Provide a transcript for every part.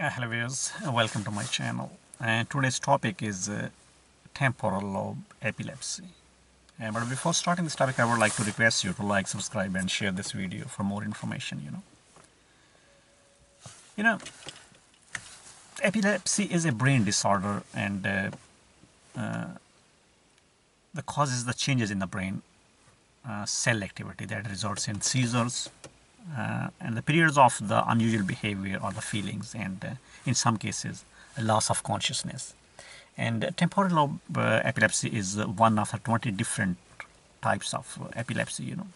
Uh, hello viewers, uh, welcome to my channel. And today's topic is uh, temporal lobe epilepsy. Uh, but before starting this topic, I would like to request you to like, subscribe, and share this video for more information. You know, you know, epilepsy is a brain disorder, and uh, uh, the causes the changes in the brain uh, cell activity that results in seizures, uh, and the periods of the unusual behavior or the feelings, and uh, in some cases, a loss of consciousness. And uh, temporal lobe uh, epilepsy is uh, one of the 20 different types of uh, epilepsy. You know,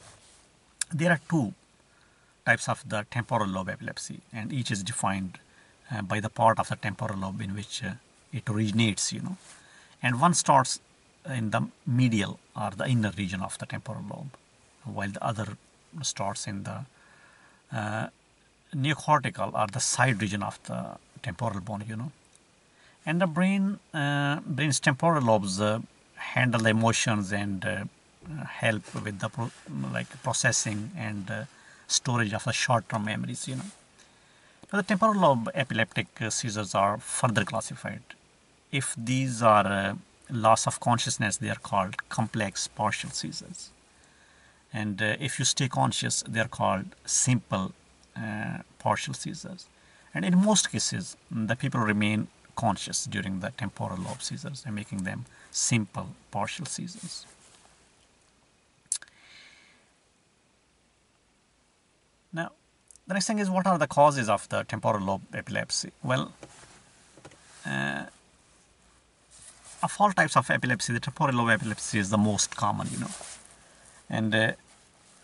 there are two types of the temporal lobe epilepsy, and each is defined uh, by the part of the temporal lobe in which uh, it originates. You know, and one starts in the medial or the inner region of the temporal lobe, while the other starts in the uh, neocortical or the side region of the temporal bone, you know. And the brain, uh, brain's temporal lobes uh, handle the emotions and uh, help with the pro- like processing and uh, storage of the short-term memories, you know. Now, the temporal lobe epileptic uh, seizures are further classified. If these are uh, loss of consciousness, they are called complex partial seizures and uh, if you stay conscious they are called simple uh, partial seizures. And in most cases the people remain conscious during the temporal lobe seizures and making them simple partial seizures. Now the next thing is what are the causes of the temporal lobe epilepsy? Well uh, of all types of epilepsy the temporal lobe epilepsy is the most common you know. And uh,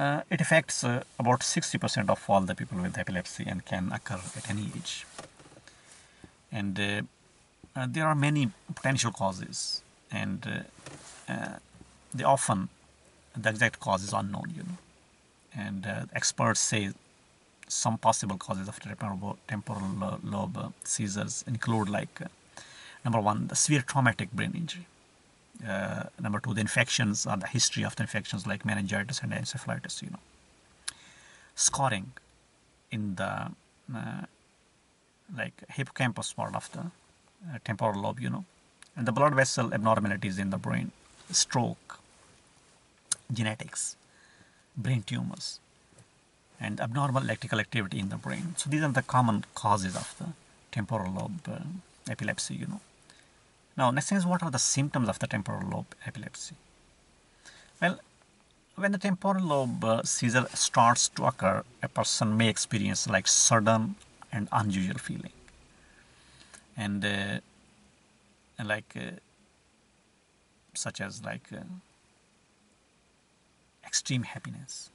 uh, it affects uh, about 60% of all the people with epilepsy and can occur at any age. And uh, uh, there are many potential causes, and uh, uh, they often the exact cause is unknown, you know. And experts say some possible causes of temporal, temporal lobe seizures include like number one, the severe traumatic brain injury uh, number two, the infections or the history of the infections like meningitis and encephalitis, you know. scarring in the uh, like hippocampus part of the uh, temporal lobe, you know. And the blood vessel abnormalities in the brain, stroke, genetics, brain tumors, and abnormal electrical activity in the brain. So these are the common causes of the temporal lobe uh, epilepsy, you know. Now, next thing is what are the symptoms of the temporal lobe epilepsy? Well, when the temporal lobe uh, seizure starts to occur, a person may experience like sudden and unusual feeling, and, uh, and like uh, such as like uh, extreme happiness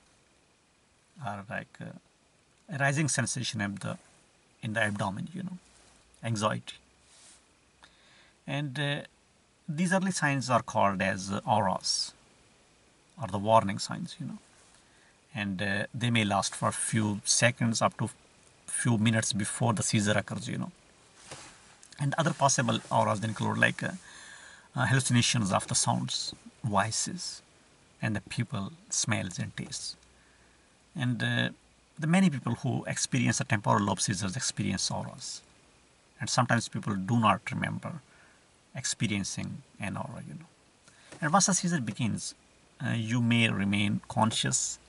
or like uh, a rising sensation of the in the abdomen, you know, anxiety and uh, these early signs are called as auras or the warning signs you know. And uh, they may last for a few seconds up to few minutes before the seizure occurs you know. And other possible auras include like uh, uh, hallucinations of the sounds voices and the people smells and tastes. And uh, the many people who experience the temporal lobe seizures experience auras. And sometimes people do not remember experiencing an aura, you know. And once the seizure begins, uh, you may remain conscious,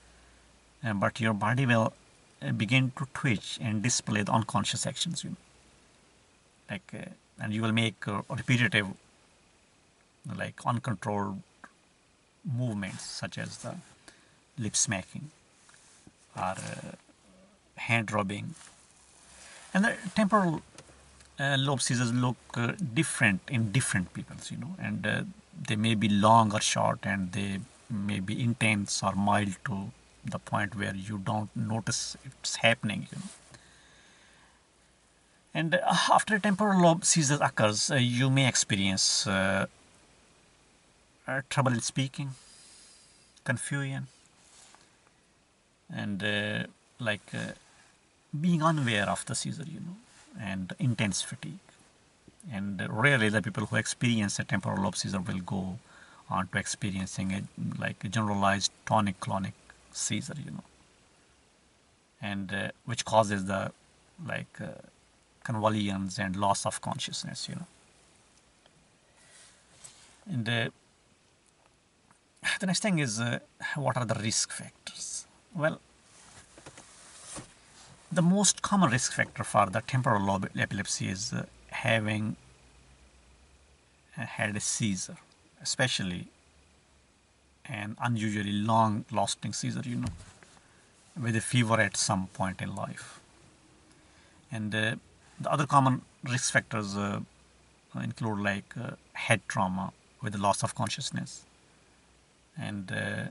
uh, but your body will uh, begin to twitch and display the unconscious actions, you know. Like, uh, and you will make uh, repetitive, like uncontrolled movements, such as the lip smacking or uh, hand rubbing. And the temporal uh, lobe seizures look uh, different in different peoples, you know, and uh, they may be long or short, and they may be intense or mild to the point where you don't notice it's happening, you know. And uh, after a temporal lobe seizure occurs, uh, you may experience uh, trouble in speaking, confusion, and like being unaware of the seizure, you know and intense fatigue. And rarely the people who experience a temporal lobe seizure will go on to experiencing a like a generalized tonic-clonic seizure, you know, and uh, which causes the like uh, convulsions and loss of consciousness, you know. And uh, the next thing is uh, what are the risk factors? Well, the most common risk factor for the temporal lobe epilepsy is uh, having had a seizure, especially an unusually long lasting seizure, you know, with a fever at some point in life. And uh, the other common risk factors uh, include like uh, head trauma with the loss of consciousness and uh,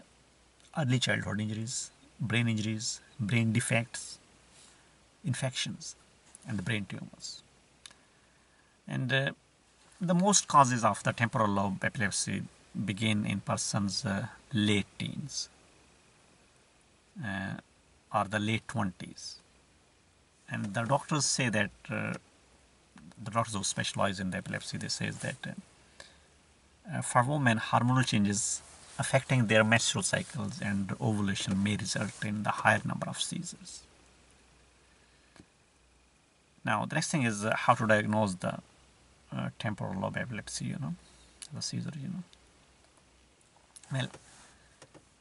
early childhood injuries, brain injuries, brain defects, infections, and the brain tumors. And uh, the most causes of the temporal lobe epilepsy begin in persons uh, late teens uh, or the late 20s. And the doctors say that, uh, the doctors who specialize in the epilepsy, they say that uh, for women, hormonal changes affecting their menstrual cycles and ovulation may result in the higher number of seizures. Now, the next thing is uh, how to diagnose the uh, temporal lobe epilepsy, you know, the seizure, you know. Well,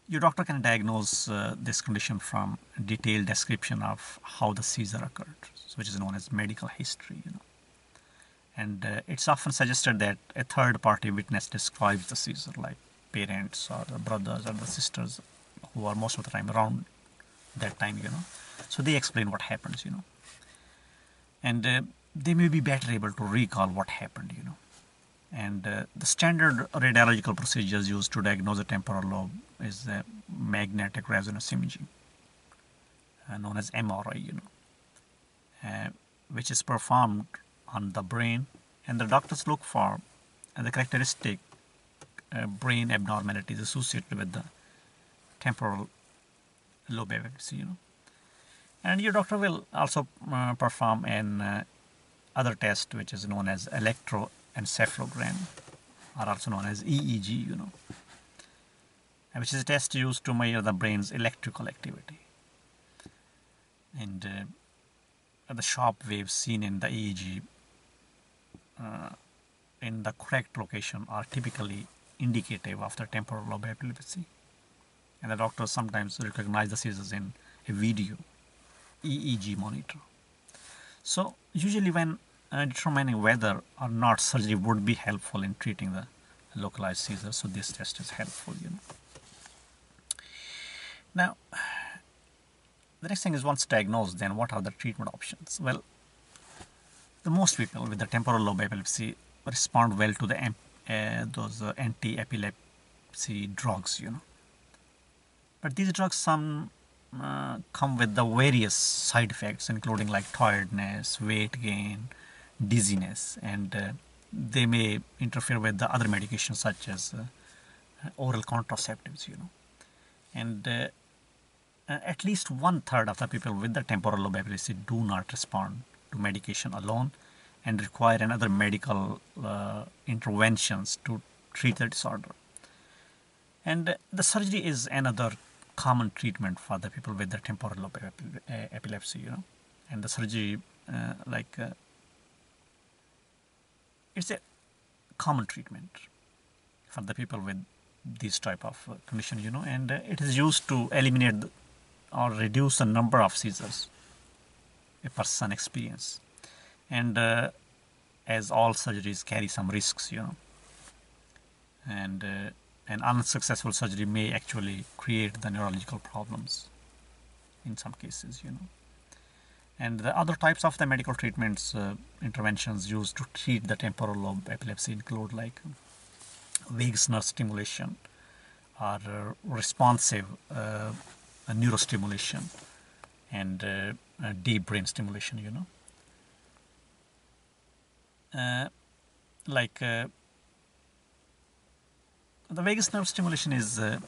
your doctor can diagnose uh, this condition from detailed description of how the seizure occurred, which is known as medical history, you know. And uh, it's often suggested that a third party witness describes the seizure, like parents or the brothers or the sisters who are most of the time around that time, you know. So they explain what happens, you know. And uh, they may be better able to recall what happened, you know. And uh, the standard radiological procedures used to diagnose the temporal lobe is uh, magnetic resonance imaging, uh, known as MRI, you know, uh, which is performed on the brain, and the doctors look for the characteristic uh, brain abnormalities associated with the temporal lobe epilepsy, you know. And your doctor will also uh, perform an uh, other test which is known as electroencephalogram or also known as EEG, you know, which is a test used to measure the brain's electrical activity. And uh, the sharp waves seen in the EEG uh, in the correct location are typically indicative of the temporal lobe epilepsy. And the doctors sometimes recognize the seizures in a video EEG monitor. So usually when uh, determining whether or not surgery would be helpful in treating the localized seizure, so this test is helpful, you know. Now, the next thing is once diagnosed, then what are the treatment options? Well, the most people with the temporal lobe epilepsy respond well to the uh, those uh, anti-epilepsy drugs, you know. But these drugs some uh, come with the various side effects, including like tiredness, weight gain, dizziness, and uh, they may interfere with the other medications such as uh, oral contraceptives, you know. And uh, at least one third of the people with the temporal lobe epilepsy do not respond to medication alone and require another medical uh, interventions to treat the disorder. And the surgery is another common treatment for the people with the temporal lobe epilepsy, you know. And the surgery, uh, like, uh, it's a common treatment for the people with this type of uh, condition, you know, and uh, it is used to eliminate or reduce the number of seizures a person experience. And uh, as all surgeries carry some risks, you know, and uh, an unsuccessful surgery may actually create the neurological problems in some cases, you know. And the other types of the medical treatments, uh, interventions used to treat the temporal lobe epilepsy include like vagus nerve stimulation or uh, responsive uh, neurostimulation and uh, deep brain stimulation, you know. Uh, like uh, the vagus nerve stimulation is uh,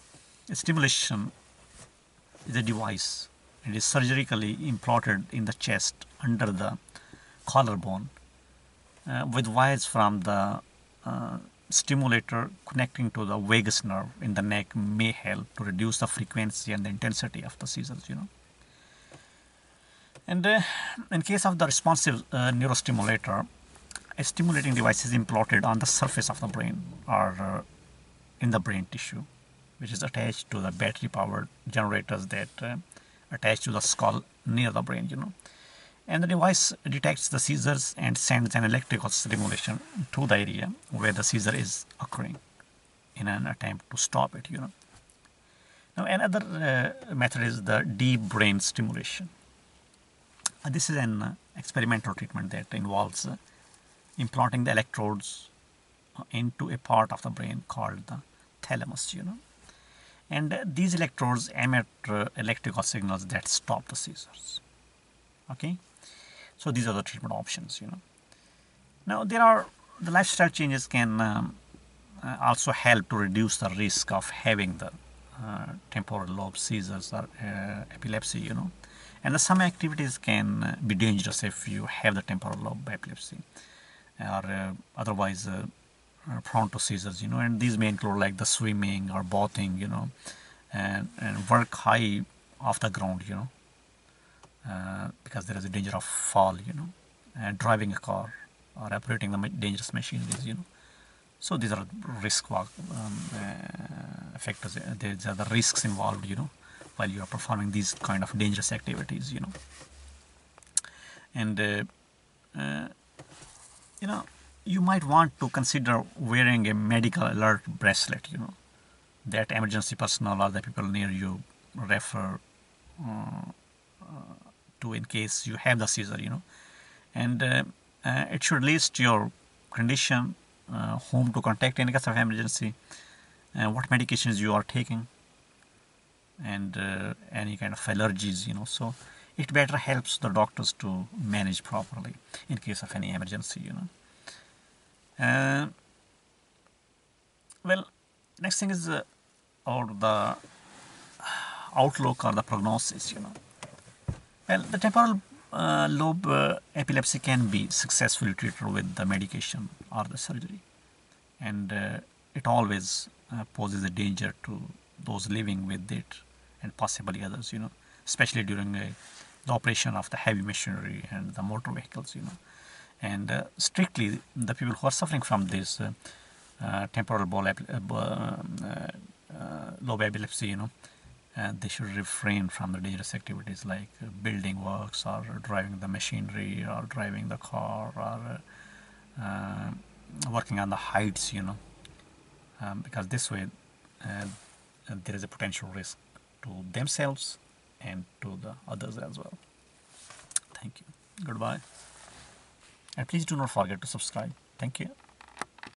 a stimulation is a device. It is surgically implanted in the chest under the collarbone uh, with wires from the uh, stimulator connecting to the vagus nerve in the neck may help to reduce the frequency and the intensity of the seizures you know. And uh, in case of the responsive uh, neurostimulator, a stimulating device is implanted on the surface of the brain or uh, in the brain tissue, which is attached to the battery powered generators that uh, attach to the skull near the brain, you know. And the device detects the seizures and sends an electrical stimulation to the area where the seizure is occurring in an attempt to stop it, you know. Now, another uh, method is the deep brain stimulation. Uh, this is an uh, experimental treatment that involves uh, implanting the electrodes uh, into a part of the brain called the thalamus, you know. And uh, these electrodes emit electrical signals that stop the seizures. Okay, so these are the treatment options, you know. Now there are the lifestyle changes can um, also help to reduce the risk of having the uh, temporal lobe seizures or uh, epilepsy, you know. And some activities can be dangerous if you have the temporal lobe epilepsy or uh, otherwise prone to seizures, you know. And these may include like the swimming or bathing, you know, and, and work high off the ground, you know, uh, because there is a danger of fall, you know, and driving a car or operating the dangerous machineries, you know. So these are risk um, uh, factors. These are the risks involved, you know, while you are performing these kind of dangerous activities, you know. And uh, uh, you know, you might want to consider wearing a medical alert bracelet, you know, that emergency personnel or the people near you refer uh, to in case you have the seizure, you know, and uh, uh, it should list your condition uh, whom to contact in case of emergency, and what medications you are taking, and uh, any kind of allergies, you know. So it better helps the doctors to manage properly in case of any emergency, you know. Uh, well, next thing is uh, about the outlook or the prognosis, you know. Well, the temporal uh, lobe uh, epilepsy can be successfully treated with the medication or the surgery and uh, it always uh, poses a danger to those living with it and possibly others you know especially during uh, the operation of the heavy machinery and the motor vehicles you know and uh, strictly the people who are suffering from this temporal lobe epilepsy you know they should refrain from the dangerous activities like building works or driving the machinery or driving the car or uh, working on the heights you know. Um, because this way uh, there is a potential risk to themselves and to the others as well. Thank you. Goodbye and please do not forget to subscribe. Thank you